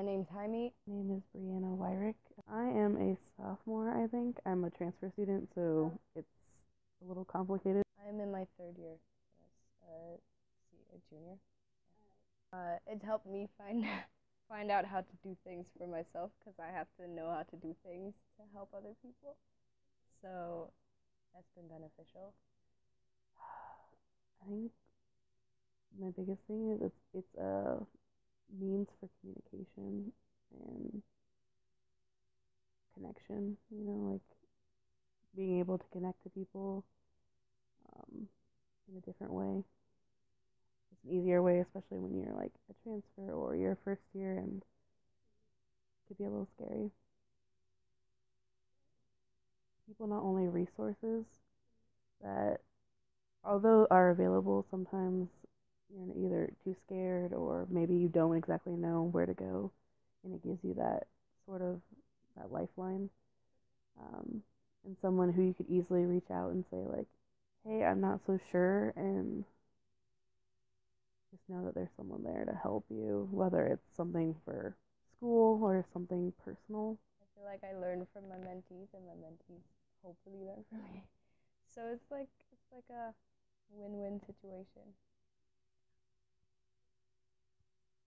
my name's Jaime. My name is Brianna Wyrick. I am a sophomore, I think. I'm a transfer student, so it's a little complicated. I'm in my third year. Uh, see, a junior. Uh, it's helped me find find out how to do things for myself because I have to know how to do things to help other people. So that's been beneficial. I think my biggest thing is it's it's a means for communication and connection. You know, like being able to connect to people um, in a different way. It's an easier way, especially when you're like a transfer or your first year, and it could be a little scary. People not only resources that, although are available, sometimes you're either too scared or maybe you don't exactly know where to go, and it gives you that sort of that lifeline. Um, and someone who you could easily reach out and say like, "Hey, I'm not so sure," and just know that there's someone there to help you, whether it's something for school or something personal. I feel like I learn from my mentees, and my mentees hopefully learn from me. So it's like it's like a win-win situation.